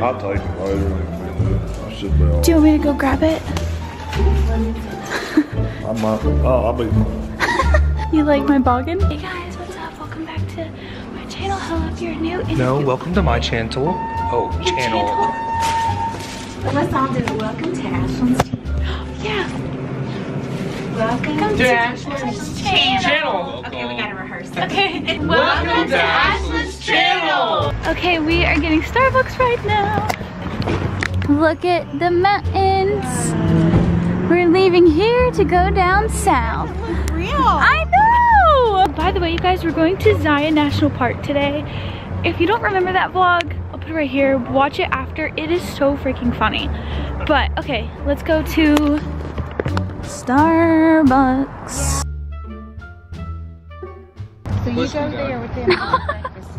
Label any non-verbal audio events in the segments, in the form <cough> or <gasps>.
What's next? I'll take it later. I should be Do you want me to go grab it? <laughs> I might. Oh, I'll be. <laughs> You like my boggin? Hey guys, what's up? Welcome back to my channel. Hello if you're new. And No, you- welcome to my channel. Oh, Your channel. Let's all do. Welcome to Ashlynn's channel. <gasps> Yeah. Welcome to Ashlynn's channel. Okay, we gotta rehearse that. Okay. <laughs> Welcome to Ashlynn's channel. Okay, we are getting Starbucks right now. Look at the mountains. We're leaving here to go down south. Real. I know! By the way, you guys, we're going to Zion National Park today. If you don't remember that vlog, I'll put it right here. Watch it after. It is so freaking funny. But, okay, let's go to Starbucks. So you go there with <laughs>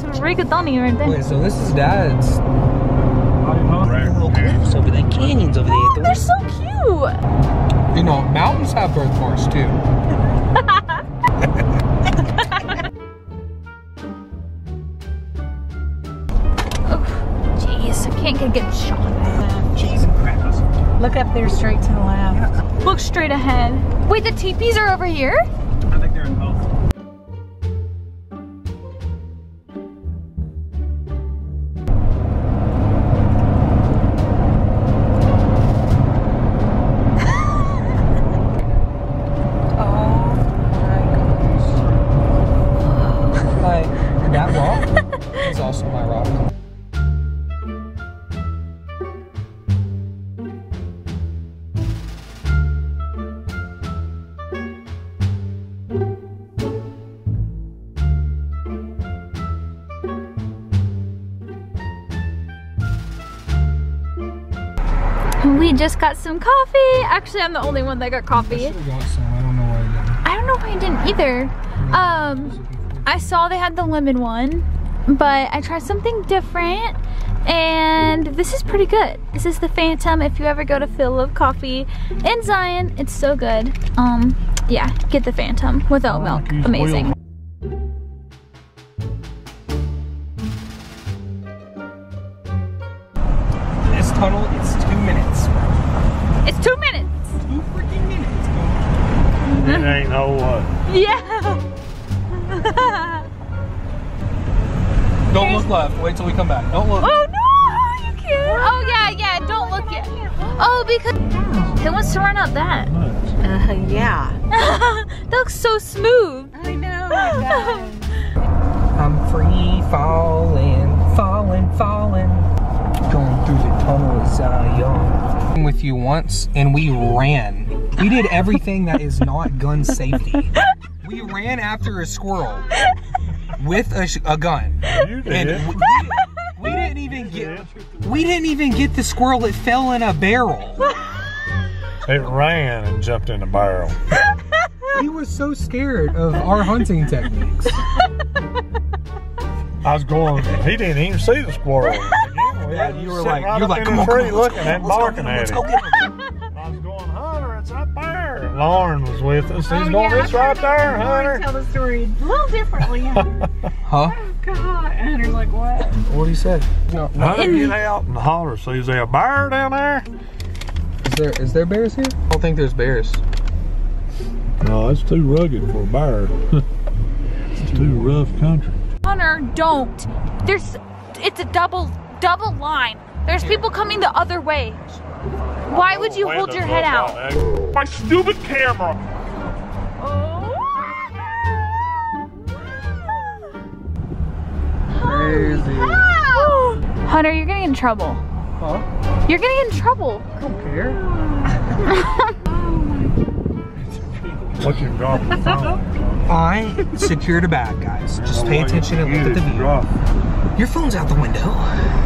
That's rigatoni right there. Wait, so this is dad's Right. little cliffs over there, canyons over Oh, they're so cute. You know, mountains have birthmarks too. <laughs> Oh, jeez, I can't get, get shot. Cheese and crackers. Look up there straight to the left. Look straight ahead. Wait, the teepees are over here? We just got some coffee. Actually, I'm the only one that got coffee. Should've got some. I don't know why I didn't. I don't know why I didn't either. Um, I saw they had the lemon one, but I tried something different. And this is pretty good. This is the Phantom. If you ever go to Feel Love Coffee in Zion, it's so good. Um, yeah, get the Phantom with oat milk. Amazing. Yeah. <laughs> Don't look left. Wait till we come back. Don't look. Oh no, you can't. Oh yeah, yeah, don't look yet. Oh, because who wants to run up that. Uh, yeah. <laughs> that looks so smooth. I know. It does. <laughs> I'm free falling, falling, falling. Going through the tunnel of Zion. With you once, and we ran. We did everything that is not gun safety. We ran after a squirrel with a, sh- a gun, You did. and we, we didn't even get. We didn't even get the squirrel. It fell in a barrel. It ran and jumped in a barrel. He was so scared of our hunting techniques. I was going. He didn't even see the squirrel. <laughs> Yeah, you were like, right you're like, come on, come on, looking let's go, let's go barking at let's it. go get him. There. Lauren was with us. He's Oh, going, yeah, it's I right heard there, Hunter. Tell the story a little differently. <laughs> huh? Huh? oh God. Hunter's like, what? What he said? No, no. Hunter, get out and holler. See, is there a bear down there? Is there is there bears here? I don't think there's bears. No, it's too rugged for a bear. <laughs> it's too rough country. Hunter, don't. There's, it's a double, double line. There's people coming the other way. Why would you hold your head out? My stupid camera. Crazy. <gasps> Hunter, you're getting in trouble. Huh? You're gonna in trouble. I don't care. Watching drop the. I secured a bag, guys. Just pay attention and look at the view. Drop. Your phone's out the window.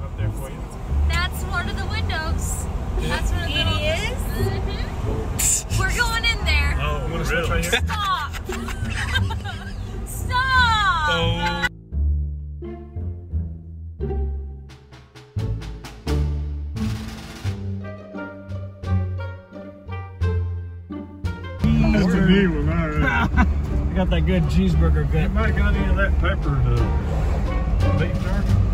Cave up there for you. That's one of the windows. That's one of the It is? Mm-hmm. We're going in there. Oh, really? Stop. <laughs> Stop. That's a new one, all right. <laughs> I got that good cheeseburger You might got any of that pepper to beef jerky?